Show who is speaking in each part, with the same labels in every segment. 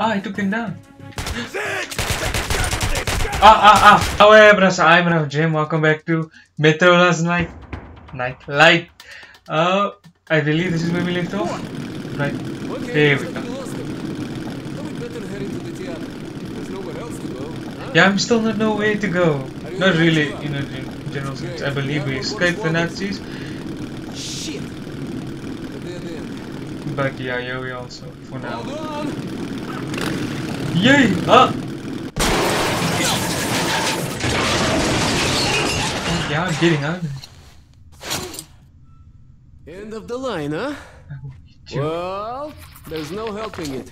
Speaker 1: Ah, I took him down. Ah, ah, ah. Hello, bros. I'm Rough Jem. Welcome back to Metro Last Night. Night Light. Uh, I believe this is where we left off. Right. Here we go. Yeah, I'm still not know where to go. Not really, you know, in general sense. I believe we escaped the Nazis.
Speaker 2: Shit!
Speaker 1: But yeah, yeah, we also, for now.
Speaker 2: Hold on!
Speaker 1: Yay! Ah! Oh, yeah, I'm getting out.
Speaker 2: End of the line, huh? Well, there's no helping it.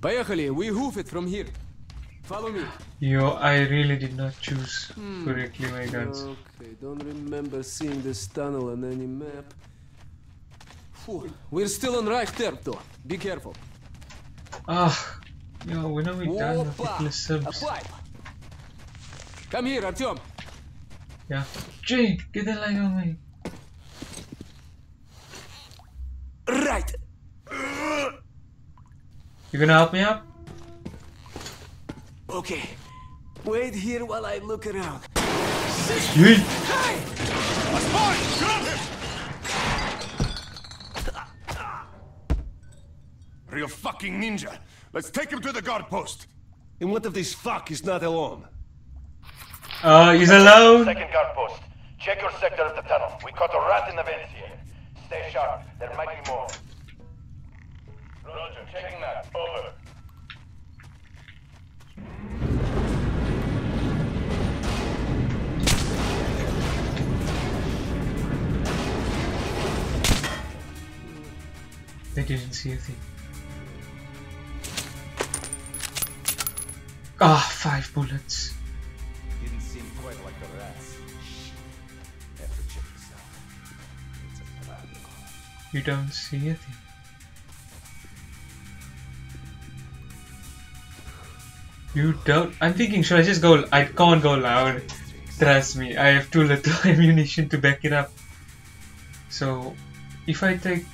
Speaker 2: Поехали, we hoof it from here. Follow me.
Speaker 1: Yo, I really did not choose correctly my guns.
Speaker 2: Okay, don't remember seeing this tunnel on any map. Phew, We're still on right terp though. Be careful.
Speaker 1: Ah, Yo, when are we Whoa, done with the subs?
Speaker 2: Come here, Artyom.
Speaker 1: Yeah. Jake, get the light on me.
Speaker 2: Right.
Speaker 1: You gonna help me up?
Speaker 2: Okay. Wait here while I look around.
Speaker 1: Yeet. Hey! A spy! Grab him!
Speaker 3: Real fucking ninja! Let's take him to the guard post.
Speaker 4: And what if this fuck is not alone?
Speaker 1: Uh, he's alone.
Speaker 5: Second guard post. Check your sector of the tunnel. We caught a rat in the vents here. Stay sharp. There might be more. Roger. Checking that. Over.
Speaker 1: They didn't see a thing. Ah, five bullets.
Speaker 3: Didn't seem quite like the rats. Have check this. It's a.
Speaker 1: You don't see a thing. You don't. I'm thinking, should I just go? I can't go loud. Trust me, I have too little ammunition to back it up. So, if I take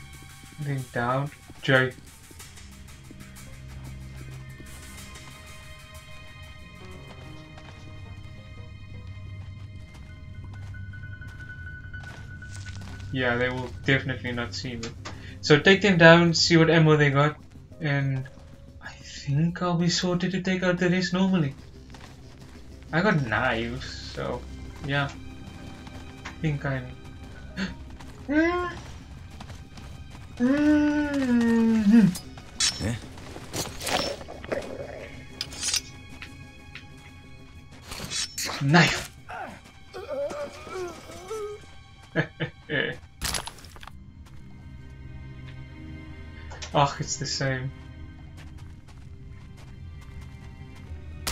Speaker 1: them down, Joy. Yeah, they will definitely not see me. So take them down, see what ammo they got, and I think I'll be sorted to take out the rest normally. I got knives, so yeah. I think I'm. Knife! Ach, it's the same.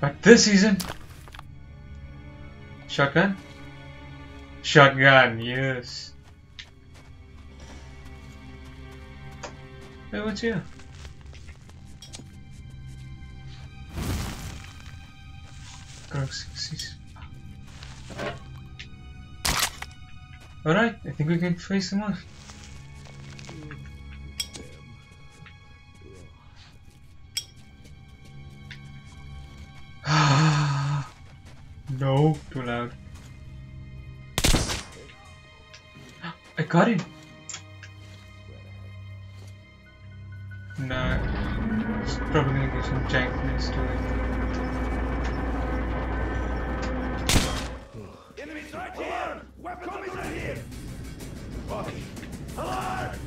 Speaker 1: But this season, shotgun. Shotgun, yes. Hey, what's here? Alright, I think we can face them off. No, too loud. I got him. No, it's probably gonna get some jankness to it.
Speaker 3: Enemies right here! Weapons are here! Fuck. Alert!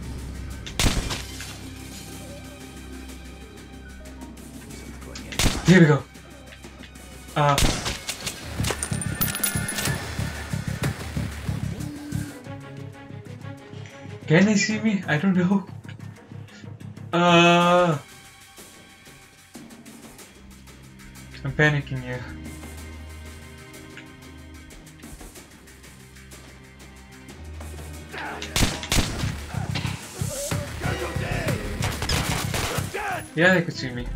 Speaker 1: Here we go. Uh. Can they see me? I don't know. Uh. I'm panicking here. Yeah, they could see me.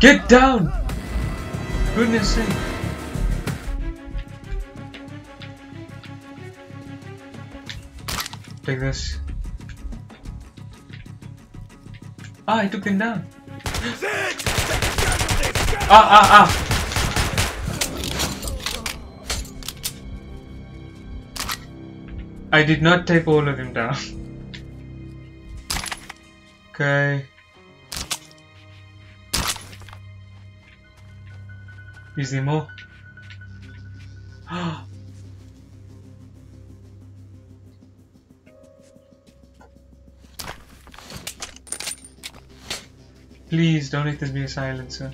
Speaker 1: Get down! Goodness sake. Take this. Ah, I took him down. Ah, ah, ah! I did not take all of them down. Okay. Is there more? Please don't let this be a silencer.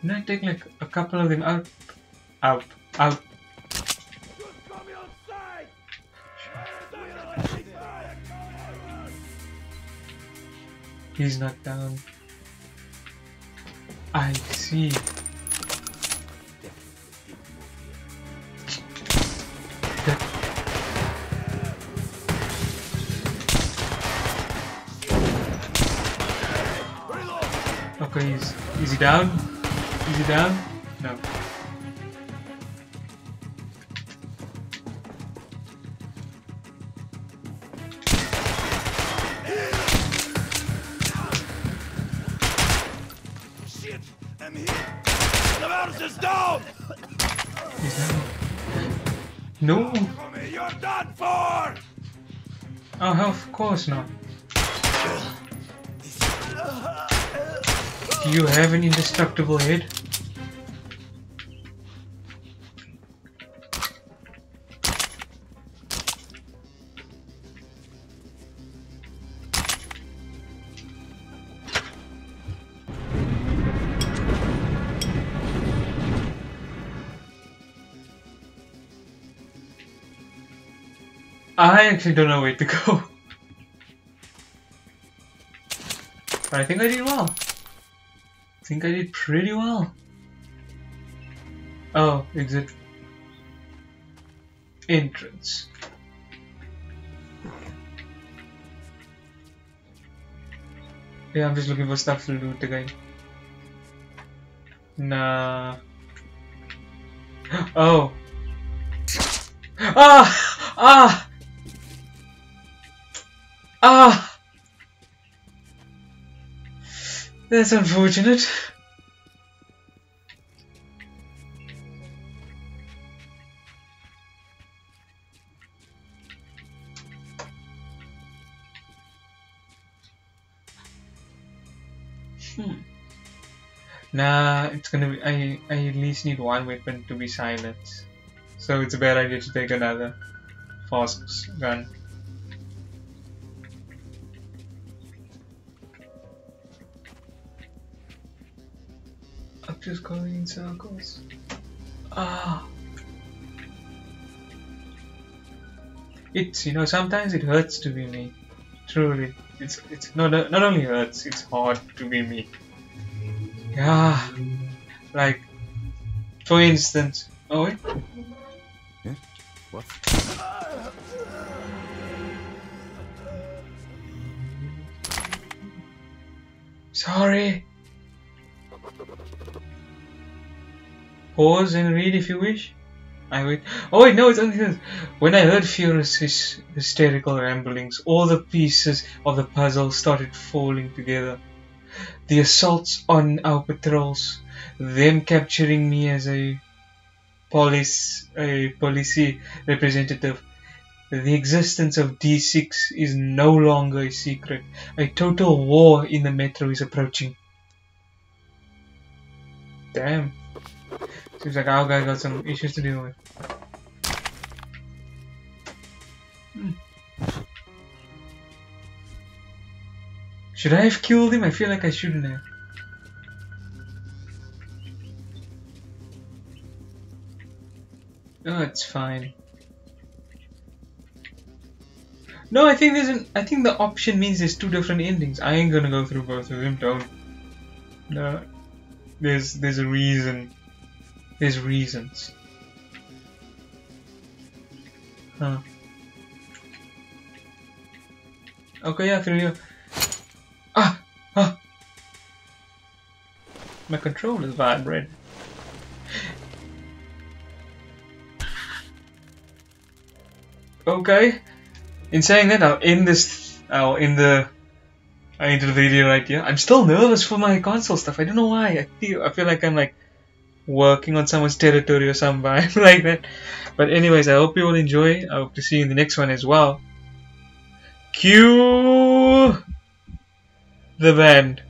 Speaker 1: Can I take like a couple of them out? Out. Out. He's not down. I see. Is he down? Easy down? No.
Speaker 4: Shit! I'm here! The mouse is down!
Speaker 1: He's down. No!
Speaker 4: You're done for!
Speaker 1: Oh, of course not. Do you have an indestructible head? I actually don't know where to go. But I think I did well. I think I did pretty well. Oh, exit. Entrance. Yeah, I'm just looking for stuff to loot again. Nah. Oh. Ah! Ah! Ah! That's unfortunate. Hmm. Nah, it's gonna be. I I at least need one weapon to be silent, so it's a bad idea to take another fast gun. Just going in circles. Ah. It's you know sometimes it hurts to be me. Truly, it's it's not not only hurts, it's hard to be me. Yeah, like for instance. Oh wait.
Speaker 3: What?
Speaker 1: Sorry. Pause and read if you wish. I wait. Oh wait, no, it's only this. When I heard Furious' hysterical ramblings, all the pieces of the puzzle started falling together. The assaults on our patrols, them capturing me as a police, a police representative. The existence of D6 is no longer a secret. A total war in the metro is approaching. Damn. Seems like our guy got some issues to deal with. Should I have killed him? I feel like I shouldn't have. Oh, it's fine. No, I think there's an. I think the option means there's two different endings. I ain't gonna go through both of them. Don't. No. There's there's a reason. There's reasons. Huh. Okay, yeah, through here. Ah! Ah! My controller's vibrating. Okay. In saying that, I'll end this. I'll end the. I end the video right here. I'm still nervous for my console stuff. I don't know why. I feel. I feel like I'm like working on someone's territory or some vibe like that. But anyways, I hope you all enjoy. I hope to see you in the next one as well. Cue the band.